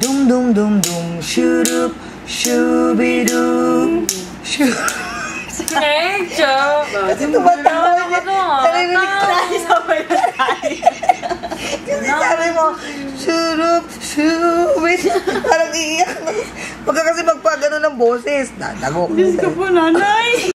Dum dum dum dum, shurup, shubidup, shub. Ano, ano, ano, Medyo. Kasi tumatawa niya. Narinig ko. Sabay na tayo. Kasi sabi mo, shurup, shubid. Parang iiyak. Huwag ka kasi magpagano ng boses. Dadago. Diyos ko po, nanay.